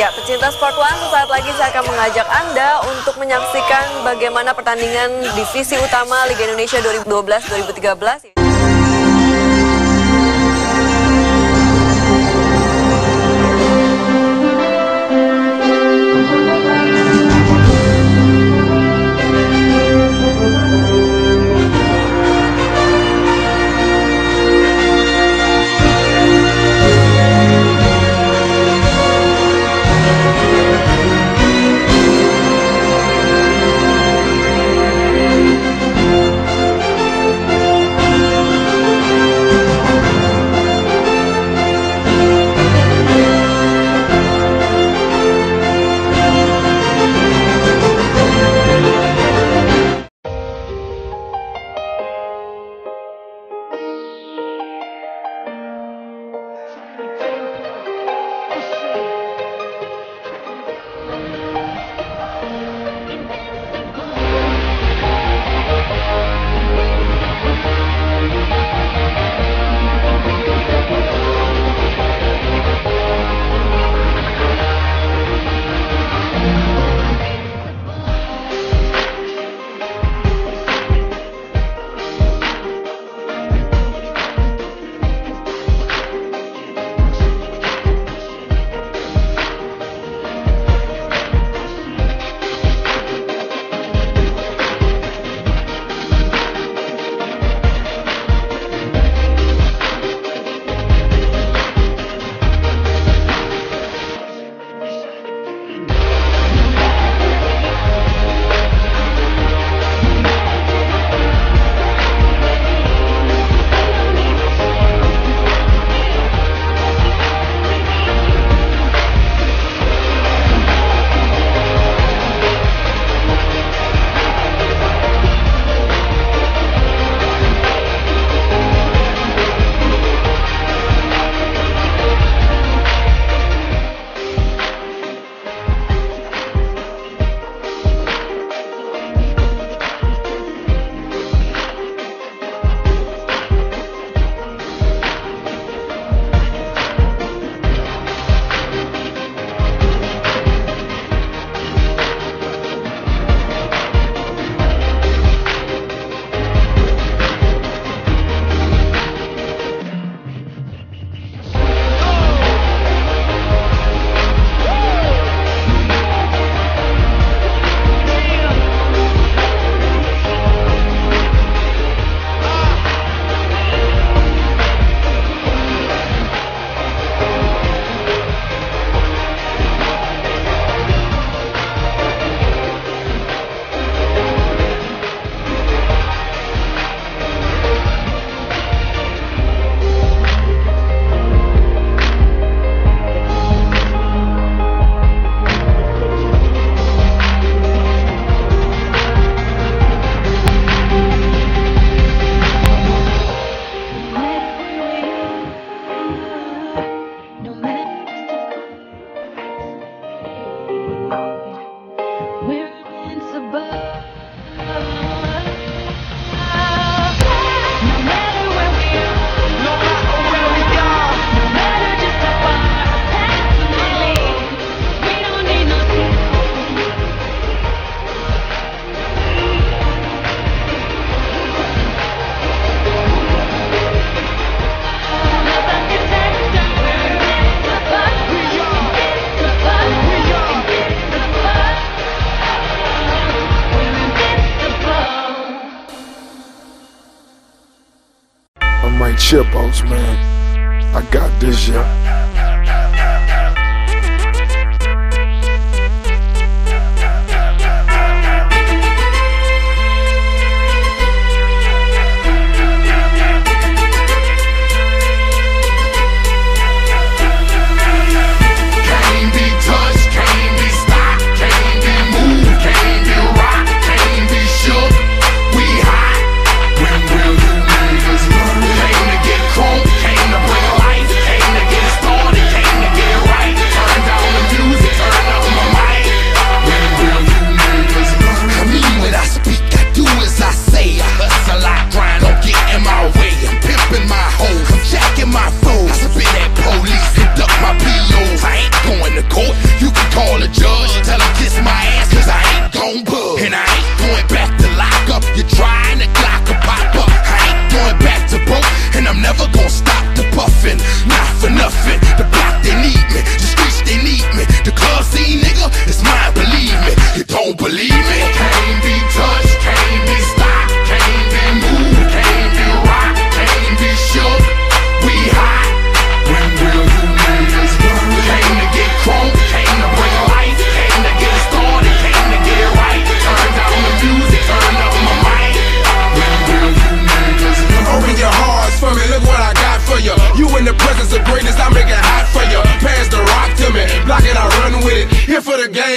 Ya, pecinta Sport One, sesaat lagi saya akan mengajak Anda untuk menyaksikan bagaimana pertandingan divisi utama Liga Indonesia 2012-2013.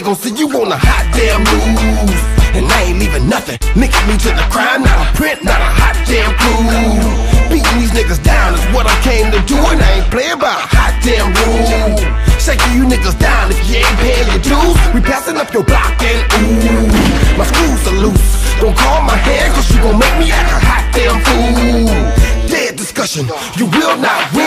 They gon' see you on a hot damn move. And I ain't leaving nothing. Linking me to the crime, not a print, not a hot damn clue. Beating these niggas down is what I came to do, and I ain't playing by a hot damn rule. Shaking you niggas down if you ain't paying your dues. We passing up your block and ooh, my screws are loose. Don't call my hand, cause you gon' make me act a hot damn fool. Dead discussion, you will not win,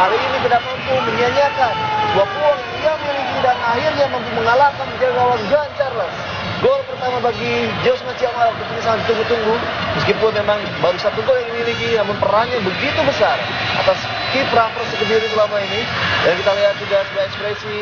kali ini tidak mampu menyanyiakan. Dua peluang yang ia miliki dan akhirnya mampu mengalahkan gawang Juan Charles. Gol pertama bagi Jos Maciamalo tentunya sangat ditunggu-tunggu meskipun memang baru satu gol yang dimiliki namun perannya begitu besar atas kiprah Kediri selama ini. Dan kita lihat juga sebuah ekspresi